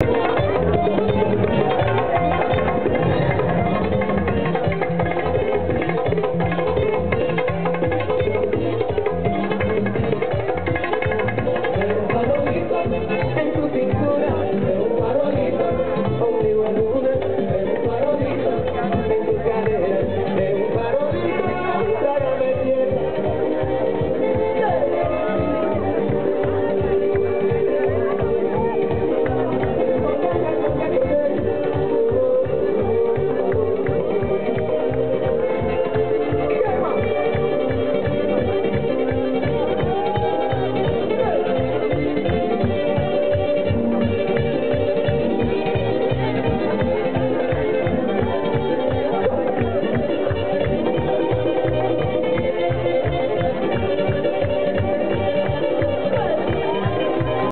You.